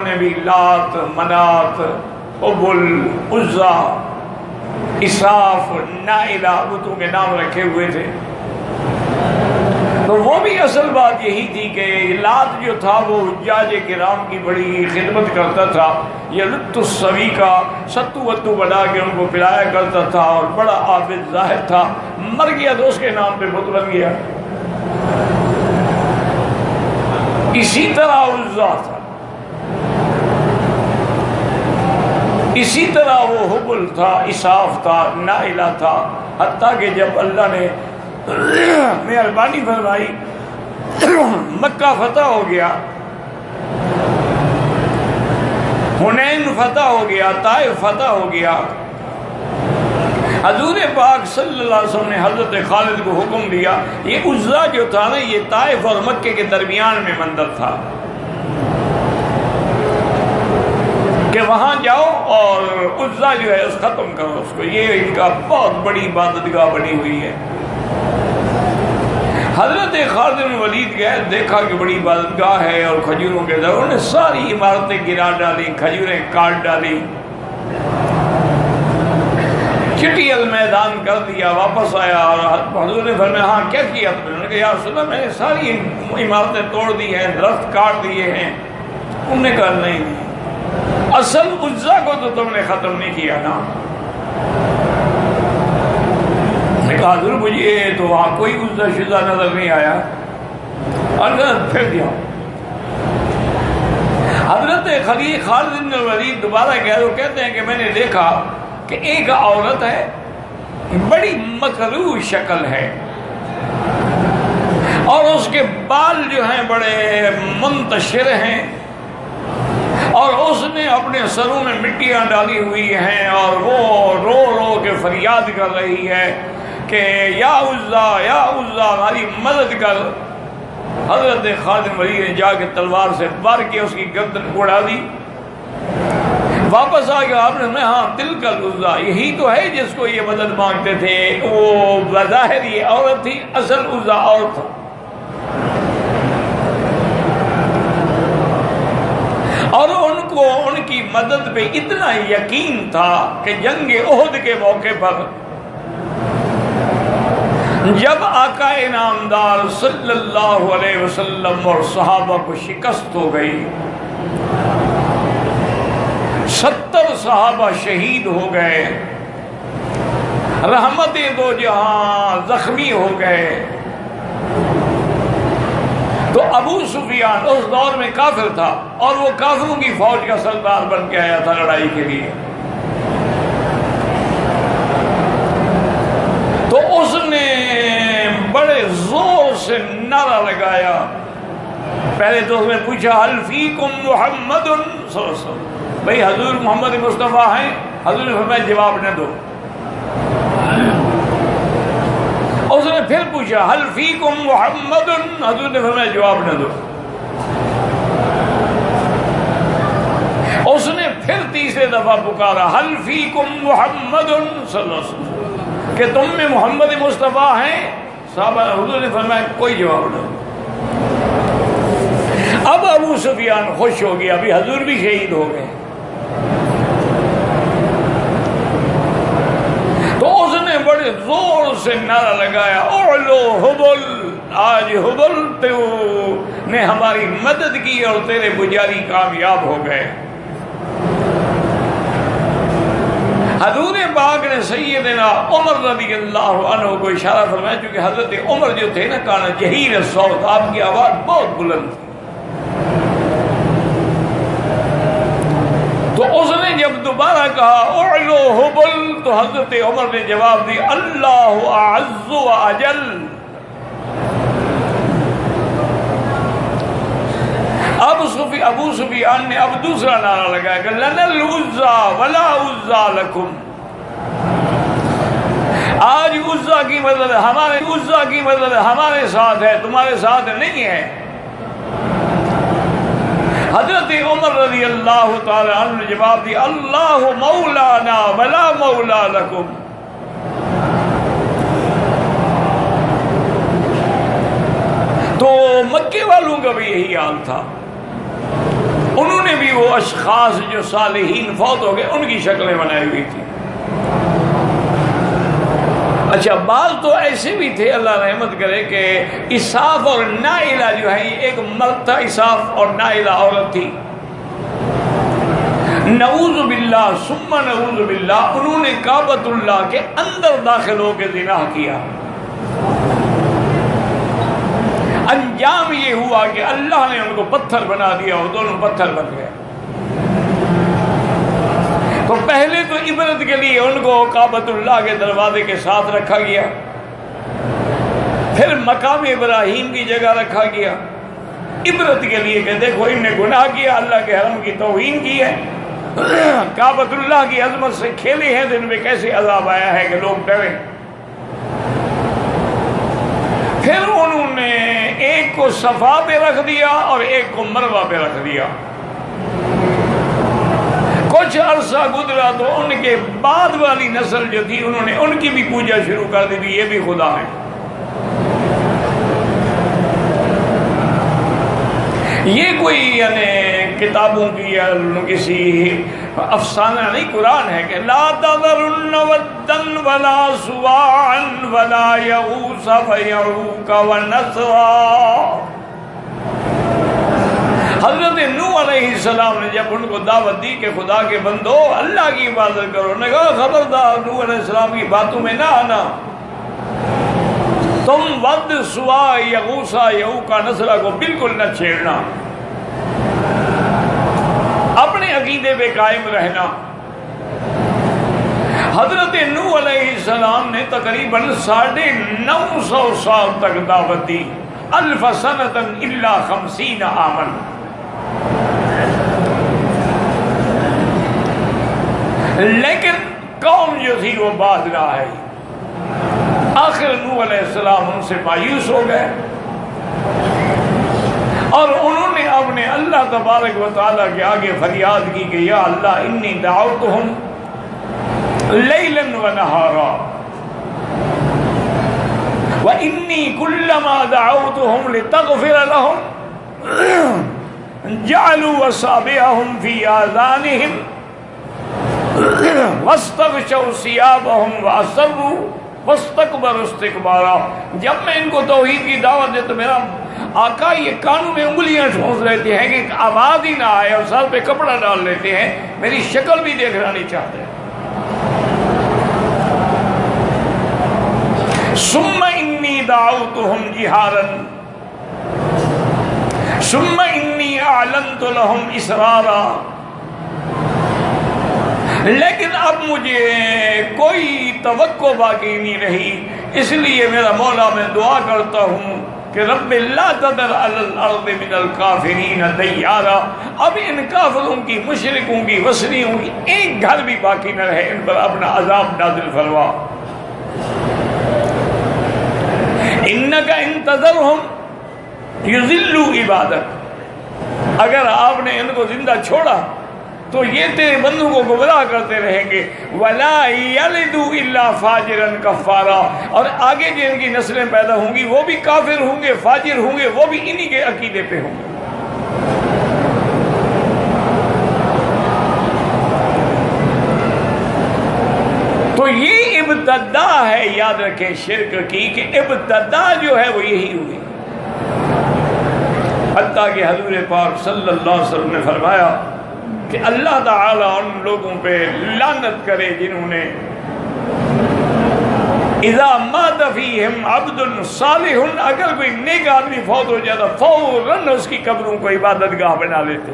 ने भी लात, मनात, उबुल, उज्जा इसाफ नाइला के नाम रखे हुए थे। तो वो भी असल बात यही थी कि लात जो था वो उज्जाज राम की बड़ी खिदमत करता था। ये लुत्सवी का सत्तू वत्तू बना के उनको पिलाया करता था और बड़ा आबिद ज़ाहिर था। मर गया तो उसके नाम पे बुत बन गया। इसी तरह उज्जा था। इसी तरह वो हुबुल था, इसाफ था, नाइला था। हती कि जब अल्लाह ने मेहरबानी फरमाई, मक्का फतह हो गया, हुनैन फतह हो गया, ताइफ फतह हो गया। हजूर पाक सल्लल्लाहु ने हज़रत खालिद को हुक्म दिया, ये उज्जा जो था ना, ये ताइफ और मक्के के दरमियान में मंदिर था। कि वहाँ जाओ और उज्जा जो है उस खत्म करो उसको। ये इनका बहुत बड़ी इबादतगाह बनी हुई है। हज़रत खालिद वलीद गए, देखा कि बड़ी इबादतगाह है और खजूरों के दर उन्होंने सारी इमारतें गिरा डाली, खजूरें काट डाली। चिटियल मैदान कर दिया, वापस आया और हजूर ने फरमाया हाँ क्या किया उन्होंने कहा, यार, सुना, मैंने सारी इमारतें तोड़ दी हैं दरख्त काट दिए हैं। उन्होंने कहा नहीं असल उज्जा को तो तुमने खत्म नहीं किया ना। कहा मुझे तो वहाँ कोई उज्जा शुजा नज़र नहीं आया। अगर फिर दिया। हज़रत खली खालिद वलीद दोबारा गए तो कहते हैं कि मैंने देखा कि एक औरत है, बड़ी मकरू शक्ल है। और उसके बाल जो हैं बड़े मुंतशिर हैं। और उसने अपने सरों में मिट्टियाँ डाली हुई हैं और वो रो रो के फरियाद कर रही है कि या उज्जा या उज्जा हमारी मदद कर। हज़रत खालिद वली ने जाके तलवार से बार के उसकी गर्दन उड़ा दी। वापस आ गया आपने मैं हाँ दिल का उज्जा यही तो है जिसको ये मदद मांगते थे। वो बज़ाहिर ये औरत थी, असल उज्जा और था। और उनको, उनकी मदद पे इतना यकीन था कि जंग ओहद के मौके पर जब आका इनामदार सल्लल्लाहु अलैहि वसल्लम और सहाबा को शिकस्त हो गई, सत्तर सहाबा शहीद हो गए, रहमत दो जहाँ जख्मी हो गए तो अबू सुफियान उस दौर में काफिर था और वो काफिरों की फौज का सरदार बन के आया था लड़ाई के लिए। तो उसने बड़े ज़ोर से नारा लगाया। पहले तो उसने पूछा हल्फी कुम मोहम्मद भाई, हजूर मोहम्मद मुस्तफ़ा हैं। हजूर जवाब न दो। फिर पूछा हल्फी कुम मोहम्मद हजूर ने फरमाया, जवाब न दो। उसने फिर तीसरे दफ़ा पुकारा हल्फी कुम मोहम्मद कि तुम में मोहम्मद मुस्तफ़ा हैं? साहब, हजूर ने फरमाया, कोई जवाब न अब अबू सुफियान खुश हो गया, अभी हजूर भी शहीद हो गए। तो उसने बड़े ज़ोर से नारा लगाया ओलो हुबल, आज हुबल तो। ने हमारी मदद की और तेरे पुजारी कामयाब हो गए। हजूर बाग ने सही देना उमर रबी अल्लाह को इशारा फरमाया क्योंकि हज़रत उमर जो थे ना, काना जहीर सौत आपकी आवाज़ बहुत बुलंद थी। उसने जब दोबारा कहा ओलो हुबल तो हज़रत उमर ने जवाब दी अल्लाह अजल। अब सुफी अबू सुफियान ने अब दूसरा नारा लगाया कि वला उज्जा आज उज्जा की मदद हमारे, उज्जा की मदद हमारे साथ है, तुम्हारे साथ नहीं है। हज़रत उमर रज़ी अल्लाह ने जवाब दिया, अल्लाह मौलाना वला मौला लकुम। तो मक्के वालों का भी यही हाल था। उन्होंने भी वो अशखास जो सालहीन फौत हो गए, उनकी शक्लें बनाई हुई थी। अच्छा बाल तो ऐसे भी थे, अल्लाह रहमत करे कि इसाफ और नाइला जो है एक मर्द था, इसाफ और नाइला औरत थी। नऊज बिल्ला सुम्मा नऊज बिल्ला उन्होंने काबतुल्लाह के अंदर दाखिल होकर जिना किया। अंजाम ये हुआ कि अल्लाह ने उनको पत्थर बना दिया और दोनों पत्थर बन गए। इबरत के लिए उनको काबतुल्लाह के दरवाजे के साथ रखा गया। फिर मकाम इब्राहिम की जगह रखा गया। इबरत के लिए कि देखो इनने गुनाह किया, अल्लाह के हरम की तोहीन की है। काबतुल्लाह की अजमत से खेले हैं, दिन में कैसे अजाब आया है कि लोग डरे। फिर उन्होंने एक को सफ़ा पे रख दिया और एक को मरवा पे रख दिया। कुछ अरसा गुजरा तो उनके बाद वाली नस्ल जो थी, उन्होंने उनकी भी पूजा शुरू कर दी थी, ये भी खुदा है। ये कोई, यानी किताबों की या किसी अफसाना नहीं, कुरान है कि वला वला हज़रत नू सलाम ने जब उनको दावत दी कि खुदा के बंदो, अल्लाह की इबादत करो ने कहा, खबरदार नू सलाम की बातों में ना आना। तुम वद सुआ यगूसा यऊ का नसरा को बिल्कुल न छेड़ना। अपने अकीदे पे कायम रहना। हज़रत नू सलाम ने तकरीबन साढ़े नौ सौ साल तक दावत दी। अल्फसनतन इल्ला खमसीन आमन। लेकिन कौम जो थी वो बात रहा है। आखिर नूसलाम उनसे मायूस हो गए। और उन्होंने अपने अल्लाह तबारक वाली के आगे फरियाद की कि या अल्लाह इन्नी दावत हम लेलन व नहारा। व इन्नी कुल्लमा दावत हम तक फिर जालू वसाबियहुम फ़ी आजानिहिम जब मैं इनको तोहीद की दावत दे तो मेरा आका ये कानों में उंगलियाँ ठोंस लेते हैं कि आवाज़ ही ना आए और सर पे कपड़ा डाल लेते हैं। मेरी शक्ल भी देखना नहीं चाहते। सुम्मा इन्नी दाऊ तो हम जिहारन सुम्मा इन्नी आलन तो लहम इसरारा। लेकिन अब मुझे कोई तो बाकी नहीं रही। इसलिए मेरा मौला, मैं दुआ करता हूँ कि रब काफिरीन तैयारा अब इन काफिरों की, मुशरकों की, वसनियों की एक घर भी बाकी न रहे, इन पर अपना अजाब नाजिल फरवा इन का इंतजर हम युजिल्लू इबादत। अगर आपने इनको ज़िंदा छोड़ा तो ये तेरे बंधु को गुमराह करते रहेंगे। वला इल्ला फाजिरन कफारा और आगे जो इनकी नस्लें पैदा होंगी, वो भी काफिर होंगे, फाजिर होंगे, वो भी इन्हीं के अकीदे पे होंगे। तो ये इब्तदा है, याद रखें शिरक की, कि इब्तदा जो है वो यही हुई। हत्या के हजूर पाक सल्लल्लाहु अलैहि वसल्लम ने फरमाया कि अल्लाह ताला उन लोगों पे लानत करे जिन्होंने इज़ा अब्दुल सालिहुन, अगर कोई नेक आदमी फौत हो जाता, फ़ौरन उसकी कब्रों को इबादत गाह बना लेते।